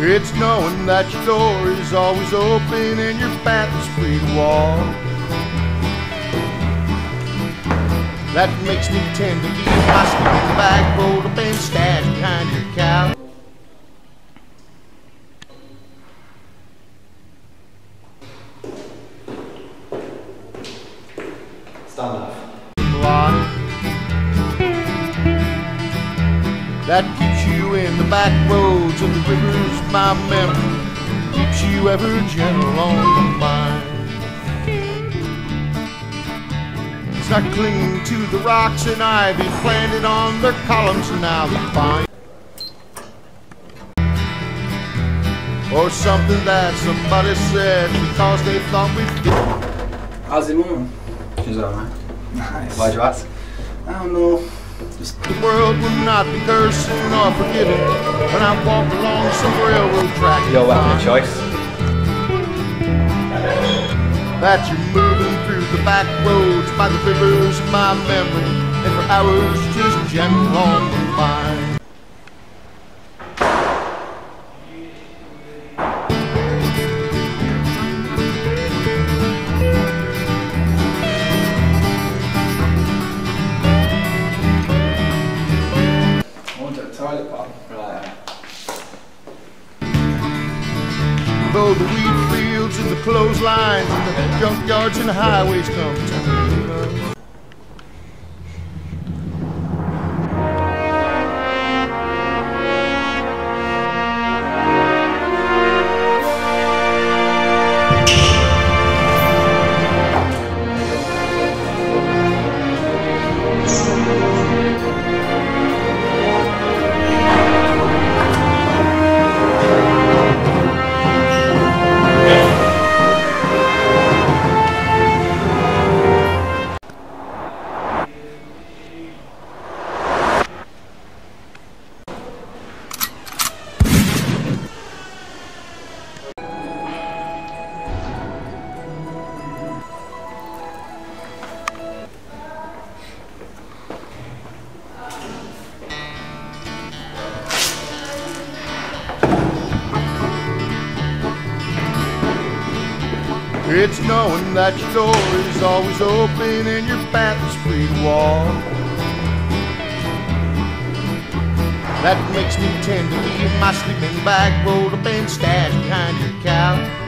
It's knowing that your door is always open and your path is free to walk. That makes me tend to leave my sleeping bag rolled up and stashed behind your couch. Stand up. that keeps you in the back roads and the rivers my memory keeps you ever gentle on the mind it's not clinging to the rocks and ivy planted on their columns and now they find or something that somebody said because they thought we'd get How's it moving? She's alright. Nice. Why'd you ask? I don't know. The world will not be cursing or forgiven when I walk along some railroad track. Your weapon of choice. That you're moving through the back roads by the rivers of my memory, and for hours just gentle on the mind. The wheat fields and the clotheslines and the junkyards and the highways come to It's knowing that your door is always open and your path is free to walk. That makes me tend to leave my sleeping bag rolled up and stashed behind your couch.